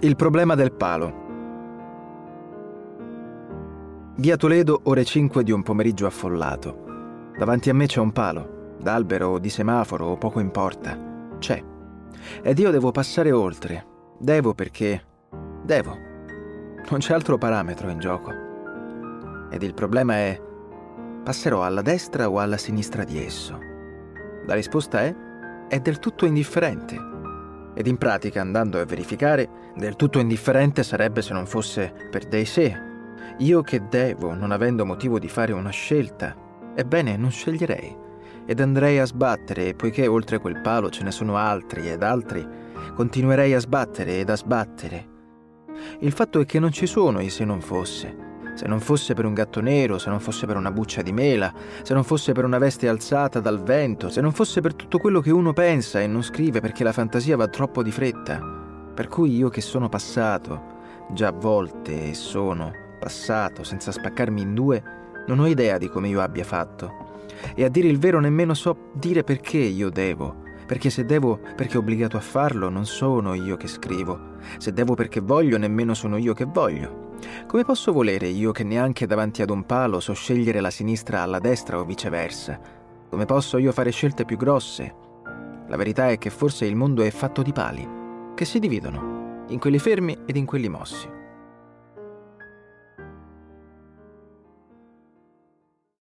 Il problema del palo. Via Toledo, ore 5 di un pomeriggio affollato. Davanti a me c'è un palo, d'albero o di semaforo o poco importa. C'è. Ed io devo passare oltre. Devo perché... Devo. Non c'è altro parametro in gioco. Ed il problema è... Passerò alla destra o alla sinistra di esso? La risposta è... È del tutto indifferente ed in pratica, andando a verificare, del tutto indifferente sarebbe se non fosse per dei sé. Io che devo, non avendo motivo di fare una scelta, ebbene non sceglierei ed andrei a sbattere, poiché oltre quel palo ce ne sono altri ed altri, continuerei a sbattere ed a sbattere. Il fatto è che non ci sono i se non fosse, se non fosse per un gatto nero, se non fosse per una buccia di mela, se non fosse per una veste alzata dal vento, se non fosse per tutto quello che uno pensa e non scrive perché la fantasia va troppo di fretta. Per cui io che sono passato, già volte e sono passato senza spaccarmi in due, non ho idea di come io abbia fatto. E a dire il vero nemmeno so dire perché io devo. Perché se devo perché obbligato a farlo, non sono io che scrivo. Se devo perché voglio, nemmeno sono io che voglio. Come posso volere io che neanche davanti ad un palo so scegliere la sinistra alla destra o viceversa? Come posso io fare scelte più grosse? La verità è che forse il mondo è fatto di pali, che si dividono in quelli fermi ed in quelli mossi.